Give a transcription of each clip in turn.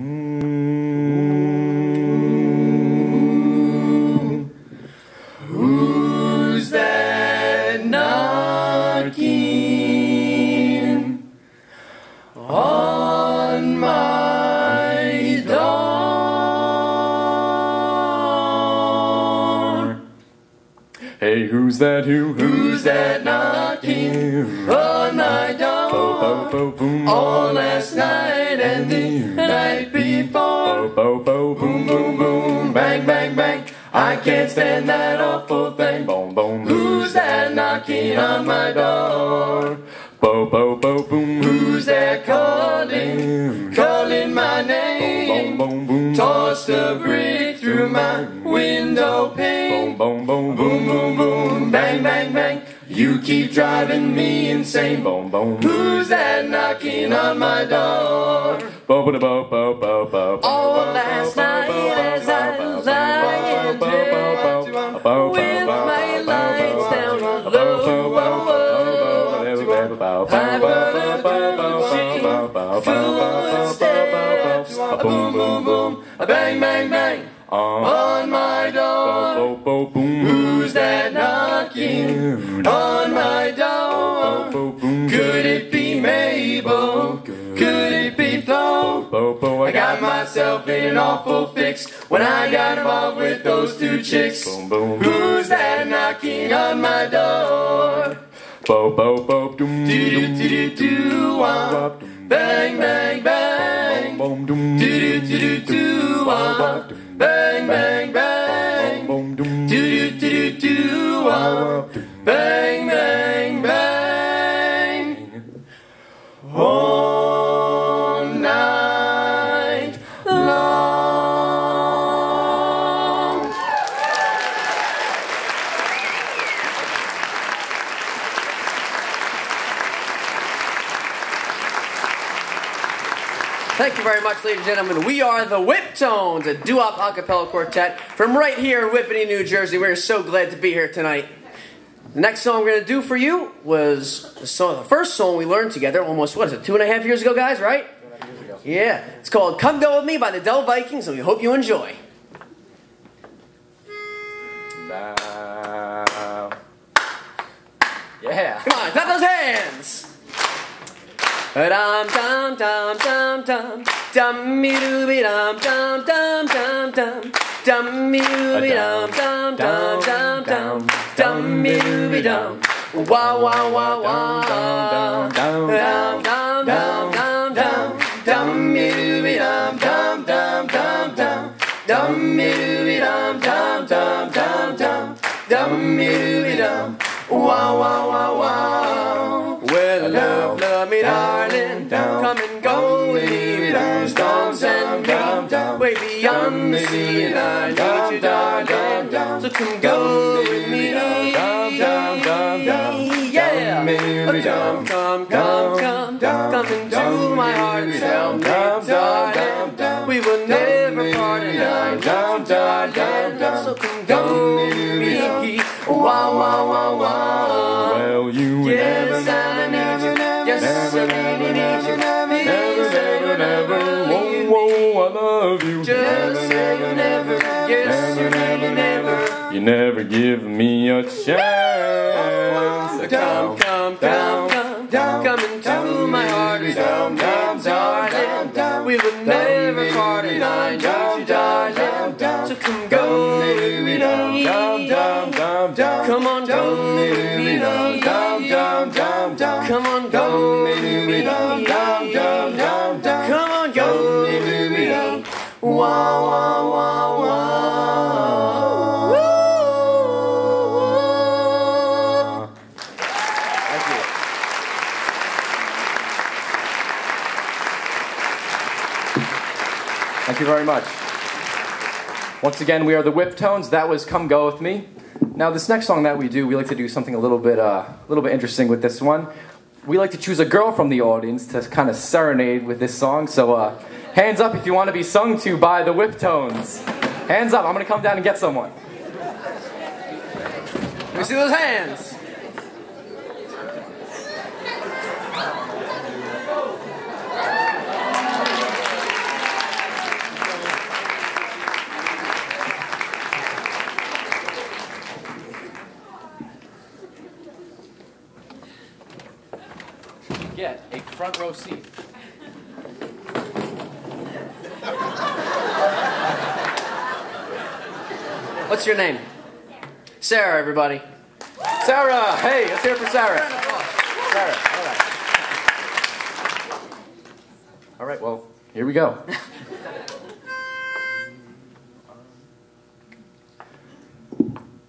Who's can't stand that awful thing. Boom, boom, boom. Who's that knocking on my door? Bo, bo, bo, boom. Who's that calling, calling my Boom, name? boom, boom. Tossed a brick through my window pane. Boom, boom, boom, Boom, boom, boom, bang, bang, bang. You keep driving me insane. boom, boom. Who's that knocking on my door? Bo, bo, bo, bo, bo, bo. All last night Footsteps, boom, boom, boom, a bang, bang, bang on my door. Who's that knocking on my door? Could it be Mabel? Could it be Flo? I got myself in an awful fix when I got involved with those two chicks. Who's that knocking on my door? Bo, bo, bo, doom, Do do do do wah. Bang bang bang. boom, doom, Do do do do wah. Bang bang bang. boom, doom, Do do do do do wah. Bang bang Thank you very much, ladies and gentlemen. We are the Whiptones, a doo-wop a cappella quartet from right here in Whippany, New Jersey. We're so glad to be here tonight. The next song we're going to do for you was the, song, the first song we learned together almost, what is it, two and a half years ago, guys, right? Ago. Yeah. It's called Come Go With Me by the Dell Vikings, and we hope you enjoy. Yeah. Come on, clap those hands! Dum dum dum dum dum dum me dooby dum dum dum dum dum dum me dooby dum dum dum dum dum me dooby dum wow wow wow wow dum dum dum dum dum dum dum me dooby dum dum dum dum dum dum me dooby dum dum dum dum dum me dooby dum wow wow wow sea and I need you darling so come go with me yeah come come come come come into my heart tell we will never part and I need you darling so come go with me wow wow wow wow Well, you Yes, never, I need you. Yes, love you. Just say you never. Yes, you really never. You never give me a chance. Come, come, come, come, come into my heart tell me, darling, we will never part I need you, darling. So come go with me. Come on, go with me. Come on, go with me. Wow, wow, wow. Woo! Thank you. Thank you very much. Once again, we are the Whiptones. That was "Come Go with Me." Now, this next song that we do, we like to do something a little bit, uh, a little bit interesting with this one. We like to choose a girl from the audience to kind of serenade with this song. So, uh, Hands up if you want to be sung to by the Whiptones. Hands up, I'm gonna come down and get someone. Let me see those hands. Get a front row seat. What's your name? Sarah, everybody. Sarah, hey, let's hear it for Sarah. Sarah, all right. All right, well, here we go.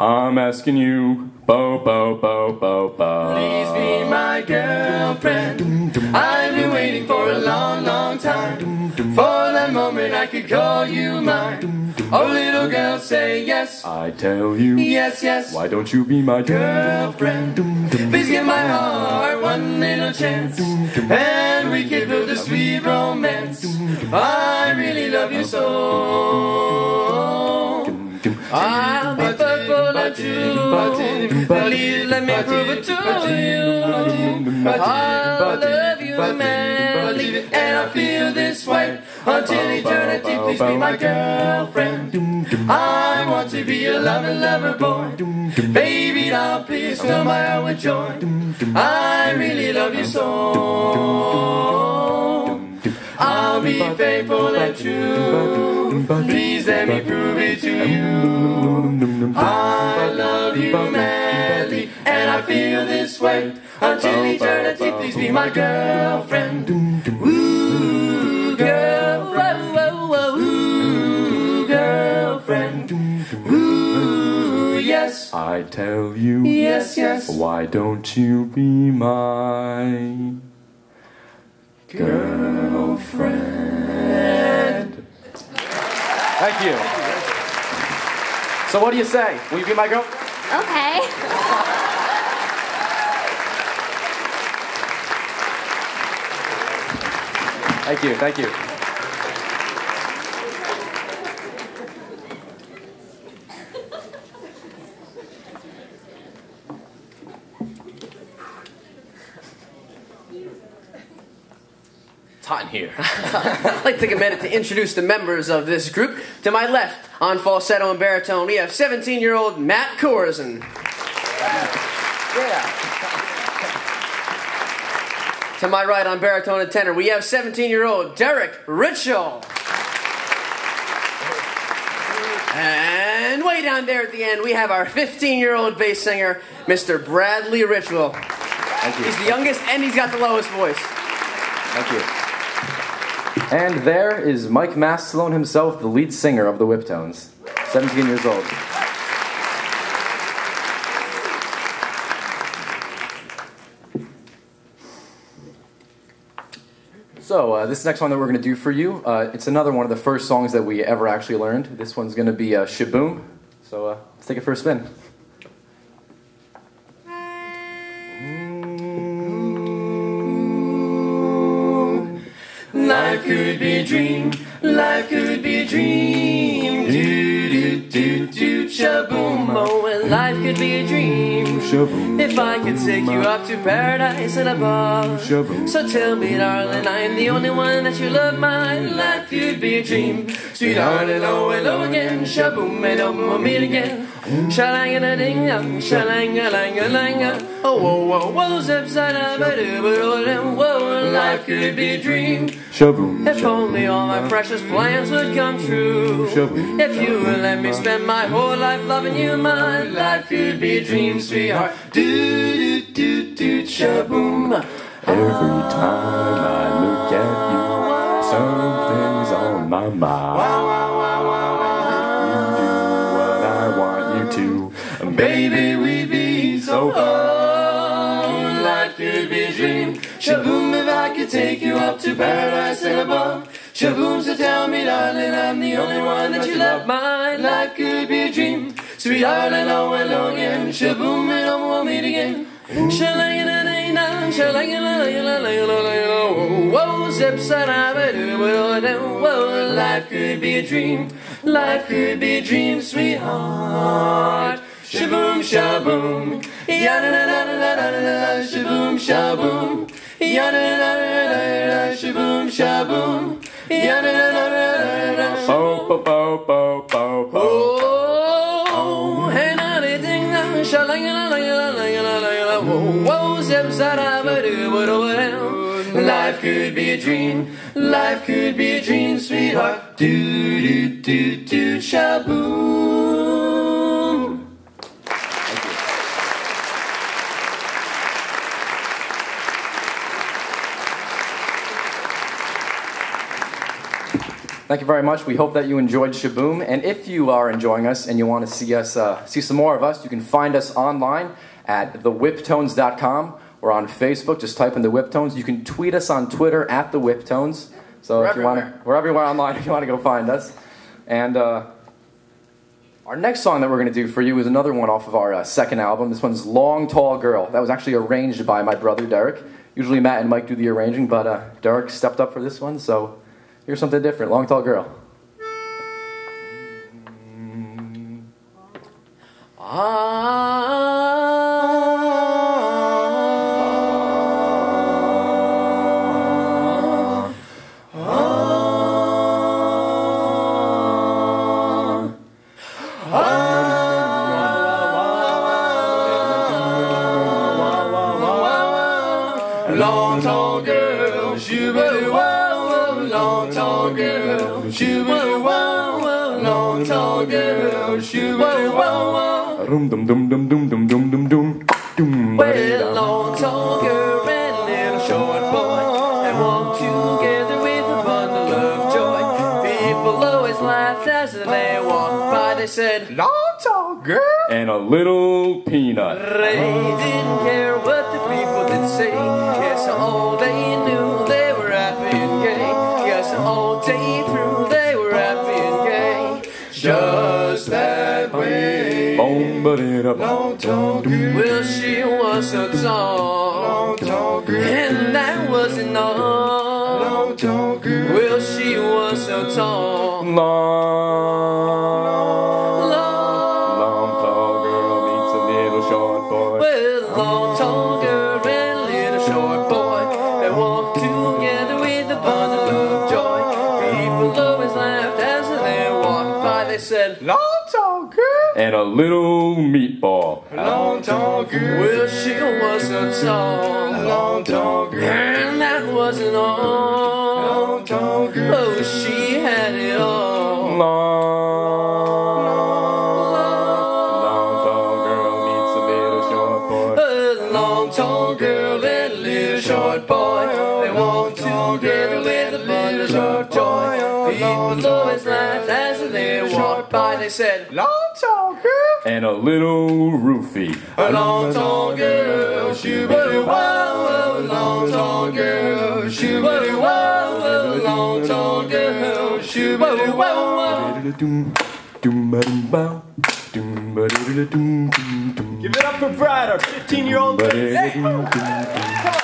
I'm asking you, bo bo bo bo bo. Please be my girlfriend. I've been waiting for a long, long time. For that moment I could call you mine. Oh, little girl, say yes. I tell you, Yes, yes. why don't you be my Girlfriend, please give my heart one little chance. And we can build a sweet romance. I really love you so. I'll be faithful and true. Please let me prove it to you. I love you, it, and I feel this way until eternity. Please be my girlfriend. I want to be a lover, lover boy. Baby, now please fill my heart with joy. I really love you so. I'll be faithful and true. Please let me prove it to you. I love you madly, and I feel this way until eternity. Please be my girlfriend. Ooh, girl, whoa, whoa, whoa, ooh, girlfriend. Ooh, yes, I tell you, yes, yes. why don't you be my Girlfriend. Thank you. So what do you say? Will you be my girl? Okay. Thank you, thank you. It's hot in here. I'd like to take a minute to introduce the members of this group. To my left, on falsetto and baritone, we have 17 year old Matt Corzin. Yeah. To my right, on baritone and tenor, we have 17 year old Derek Ritchell. And way down there at the end, we have our 15 year old bass singer, Mr. Bradley Ritchell. Thank you. He's the youngest and he's got the lowest voice. Thank you. And there is Mike Mastalone himself, the lead singer of the Whiptones. 17 years old. So, uh, this next one that we're going to do for you, uh, it's another one of the first songs that we ever actually learned. This one's going to be uh, Shaboom. So, uh, let's take it for a spin. Dream. Do do do do shaboom. Oh, and life could be a dream. shaboom? If I could take you up to paradise and above. Shaboom. So tell me, darling, I am the only one that you love. My life could be a dream. Sweet darling, oh hello oh, again, shaboom, and oh we'll meet again. Shalang a ding dong, shalang a lang a lang. Oh, whoa, whoa, whoa, zip side of a doo, but oh, whoa, Life could be a dream, Shaboom. If only all my precious plans would come true. Shaboom. If you would let me spend my whole life loving you, my life could be a dream, sweetheart. Do do do do shaboom. Every time I look at you, something's on my mind. Wow, wow, wow, wow, wow. You do what I want you to, Baby, we'd be so fun. Life could be a dream. Shaboom, if I could take you up to paradise and above. Shaboom, so tell me, darling, I'm the only one that you love. My life could be a dream. Sweet darling, oh, hello again. Shaboom, and oh, we'll meet again. Shalang-a-da-ding-dong. Whoa, zip side of a doo, but then, whoa, Life could be a dream. Life could be a dream, sweetheart. Shaboom, shaboom. Ya da da da da da da da. Shaboom, shaboom. Shaboom, shaboom. Oh, oh, oh, oh, oh. Hey, na, ding, ding, na, shalang, la, la, la, la, la, la. Whoa, zip, zara, ba, do, ba, do, ba, Life could be a dream. Life could be a dream, sweetheart. Do, do, do, do, shaboom. Thank you very much. We hope that you enjoyed Shaboom. And if you are enjoying us and you want to see us, uh, see some more of us, you can find us online at thewhiptones.com or on Facebook. Just type in the Whiptones. You can tweet us on Twitter at the Whiptones. So We're if you want to, we're everywhere online if you want to go find us. And uh, our next song that we're going to do for you is another one off of our uh, second album. This one's Long Tall Girl. That was actually arranged by my brother Derek. Usually Matt and Mike do the arranging, but uh, Derek stepped up for this one. So here's something different. Long Tall Girl. Long together with a bundle of joy. People always laughed as they walked by. They said, Long tall girl and a little peanut. They didn't care what the people did say. Yes, all they knew they were happy and gay. Yes, all day through they were happy and gay. Just that way. Boom, ba da Well, she was so tall, and that wasn't all. Well, she was so tall. Long, long tall girl meets a little short boy. Well, long tall girl and little short boy, they walked together with a bundle of joy. People always laughed as they walked by. They said, Long tall girl and a little meatball. Long tall girl, Well, she was so tall, long tall short boy. Oh, they walked together with a bundle of joy. People always laughed as they walked by. They said, Long tall girl and a little roofie. A long tall girl, shoo-ba-doo, wow, a long tall girl, shoo-ba-doo, wow, a long tall girl, shoo-ba-doo, wow, wow. Give it up for Brad, our 15 year old Ba,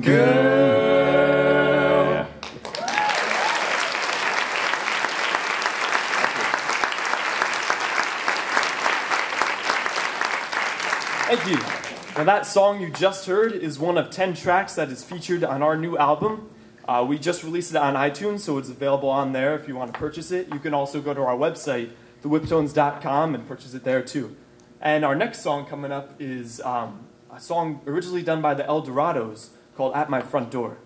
girl. Thank you. Now, that song you just heard is one of 10 tracks that is featured on our new album. Uh, we just released it on iTunes, so it's available on there if you want to purchase it. You can also go to our website, thewhiptones.com, and purchase it there too. And our next song coming up is um, a song originally done by the El Dorados called At My Front Door.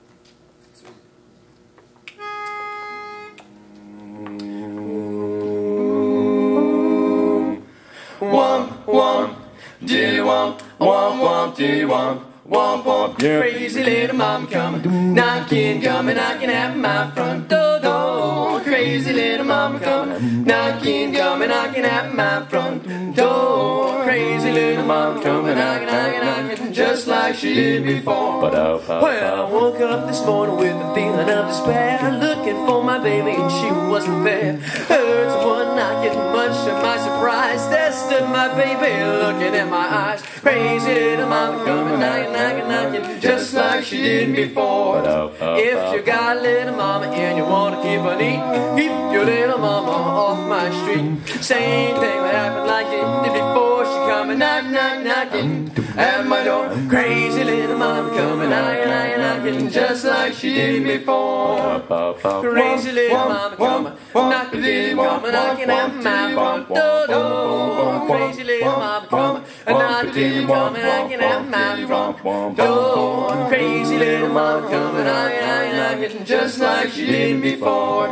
Womp, womp, diddy womp, womp, womp, diddy womp. Womp womp, Yeah. crazy little mom coming, knocking, coming, knocking at my front door. Crazy little mama coming, knocking, coming, knocking at my front door. Crazy little mama coming, knocking, knocking, knocking, just like she did before. Well, I woke up this morning with a feeling of despair, looking for my baby and she wasn't there. Heard someone knocking, much to my surprise. There stood my baby looking in my eyes. Crazy little mama coming, knocking, knocking, knocking, just like she did before. If you got a little mama and you wanna keep her neat, keep your little mama off my street. Same thing that happened like it did before. She come come knock, knock, knocking at my door. Crazy little mama come knocking, knocking, knocking just like she did before. Crazy little mama come knocking, come knocking at my front door. Crazy little mama come knocking, come knocking at my front door. Crazy little mama come knocking, knocking, knocking just like she did before.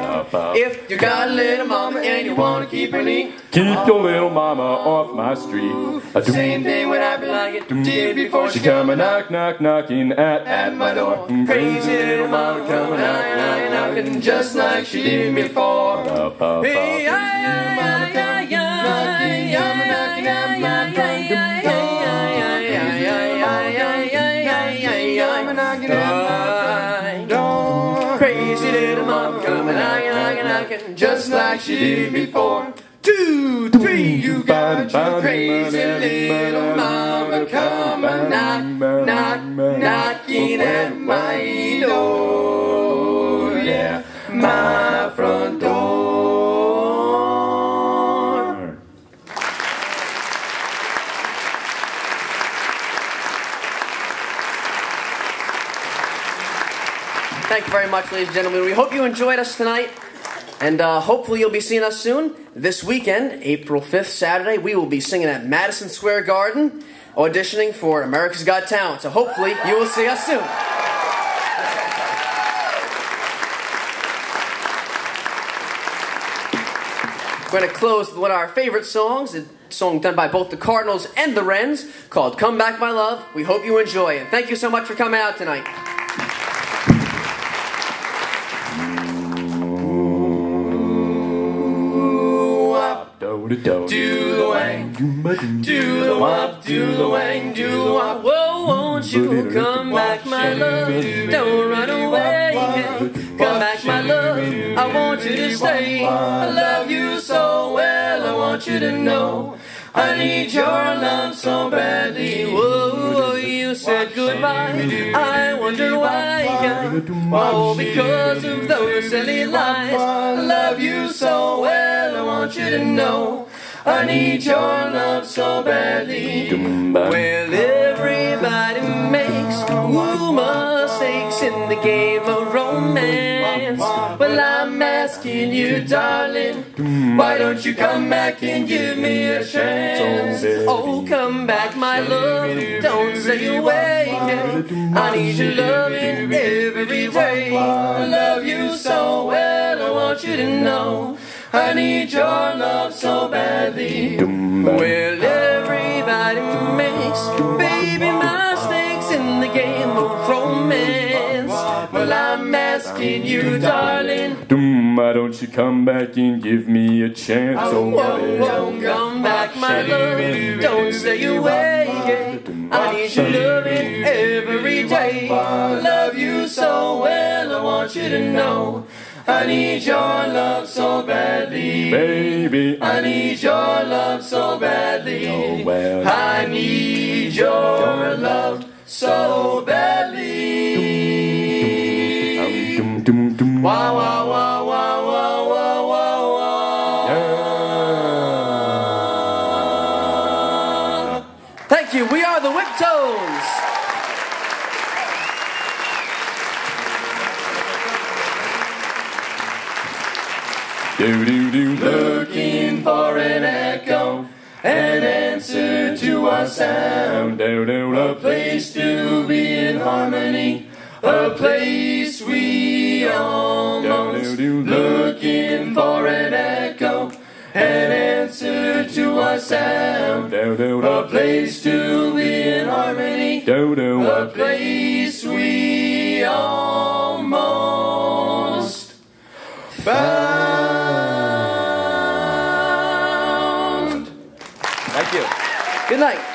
If you got a little mama and you wanna keep her neat, Keep your little mama off my street. I. Same thing would happen like it did before. She come a knock, knock, knocking at at my door. Crazy little mama coming a knock, knock, knocking just like she did before. Hey, I, I, I, I. Crazy little mama coming knocking, knocking, just like she did before. Two, three, you got your crazy little mama coming knock, knock, knocking at my door. Yeah, my front door. Thank you very much, ladies and gentlemen. We hope you enjoyed us tonight. And uh, hopefully you'll be seeing us soon. This weekend, April 5th, Saturday, we will be singing at Madison Square Garden, auditioning for America's Got Talent. So hopefully you will see us soon. We're going to close with one of our favorite songs, a song done by both the Cardinals and the Wrens, called Come Back My Love. We hope you enjoy it. Thank you so much for coming out tonight. Do the wop, do the wang, do the wop. Whoa, won't you come back, my love? Don't run away. Come back, my love. I want you to stay. I love you so well. I want you to know. I need your love so badly. Whoa, you said goodbye. I wonder why. Oh, because of those silly lies. I love you so well. I want you to know. I need your love so badly. Well, everybody makes woo mistakes in the game of romance. Well, I'm asking you, darling, why don't you come back and give me a chance? Oh, come back, my love. Don't say away. I need your loving every day. I love you so well. I want you to know. I need your love so badly. Well, everybody makes baby mistakes in the game of romance. Well, I'm asking you, darling. Why don't you come back and give me a chance? Oh, Whoa, whoa, come back, my love. Don't stay away. I need your loving every day. I love you so well. I want you to know. I need your love so badly. baby. I need your love so badly. Oh, well. I need your love so badly. Wow, wow, wow, our sound. A place to be in harmony, a place we almost looking for an echo, an answer to our sound. A place to be in harmony, a place we almost found. like